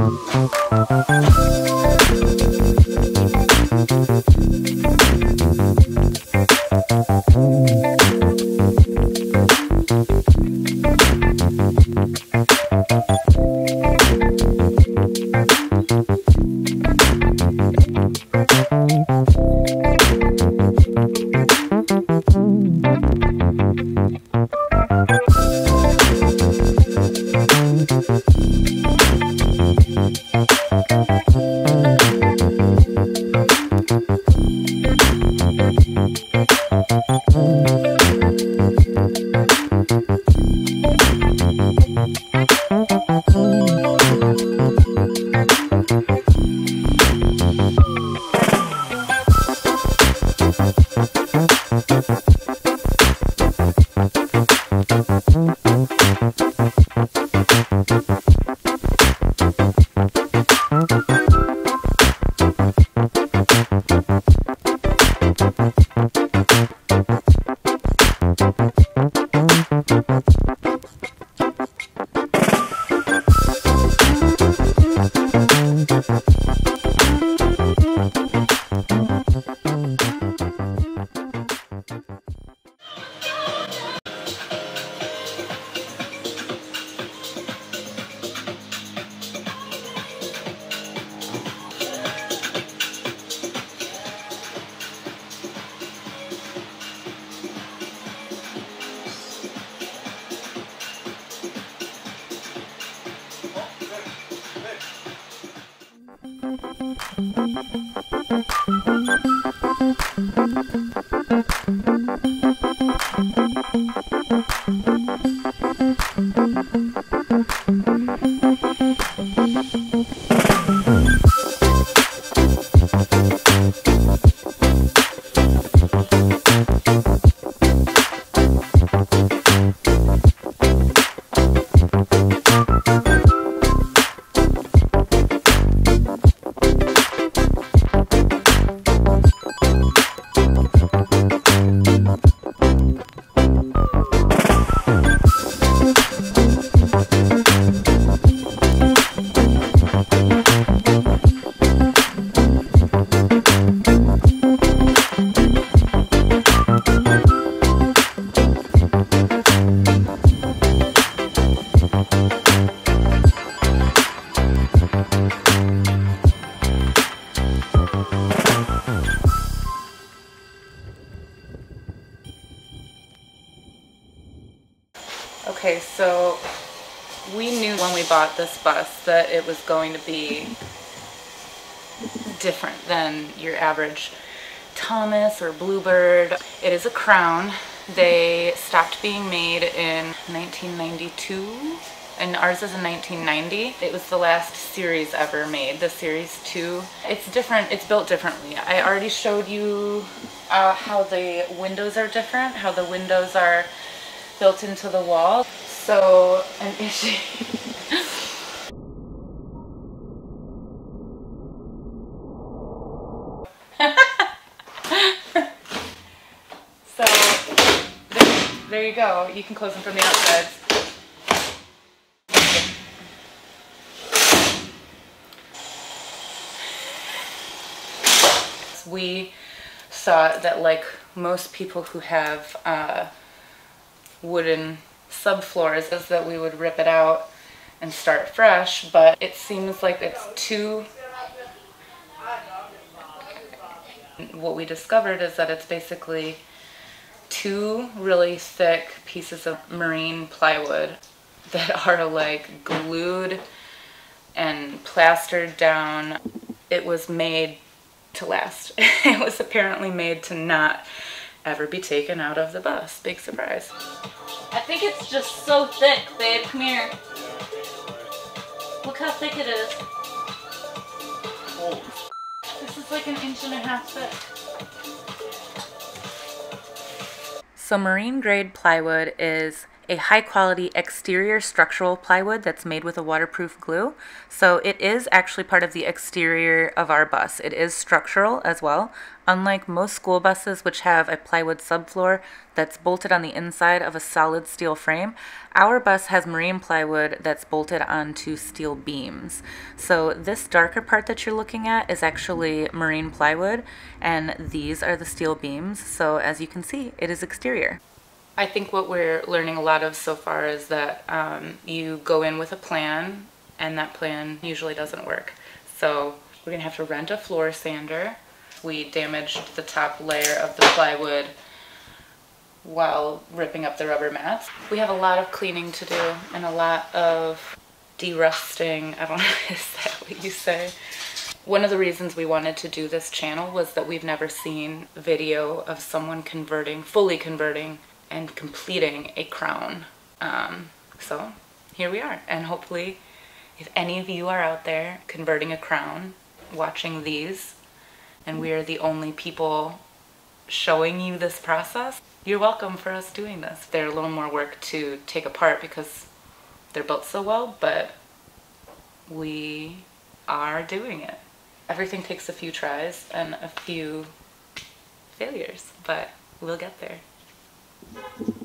Thank Musik so we bought this bus that it was going to be different than your average Thomas or Bluebird. It is a Crown. They stopped being made in 1992 and ours is in 1990. It was the last series ever made, the series 2. It's different, it's built differently. I already showed you uh, how the windows are different, how the windows are built into the wall. So an issue. so there, you go. You can close them from the outside. We thought that like most people who have uh, wooden subfloors is that we would rip it out and start fresh, but it seems like it's too... What we discovered is that it's basically two really thick pieces of marine plywood that are like glued and plastered down. It was made to last. it was apparently made to not ever be taken out of the bus. Big surprise. I think it's just so thick, babe. Come here. Look how thick it is. This is like an inch and a half thick. So marine grade plywood is a high quality exterior structural plywood that's made with a waterproof glue. So it is actually part of the exterior of our bus. It is structural as well. Unlike most school buses, which have a plywood subfloor that's bolted on the inside of a solid steel frame, our bus has marine plywood that's bolted onto steel beams. So this darker part that you're looking at is actually marine plywood, and these are the steel beams. So as you can see, it is exterior. I think what we're learning a lot of so far is that um, you go in with a plan and that plan usually doesn't work. So we're gonna have to rent a floor sander. We damaged the top layer of the plywood while ripping up the rubber mats. We have a lot of cleaning to do and a lot of derusting. I don't know, is that what you say? One of the reasons we wanted to do this channel was that we've never seen video of someone converting, fully converting and completing a crown. Um, so here we are. And hopefully if any of you are out there converting a crown, watching these, and we are the only people showing you this process, you're welcome for us doing this. They're a little more work to take apart because they're built so well, but we are doing it. Everything takes a few tries and a few failures, but we'll get there. Thank you.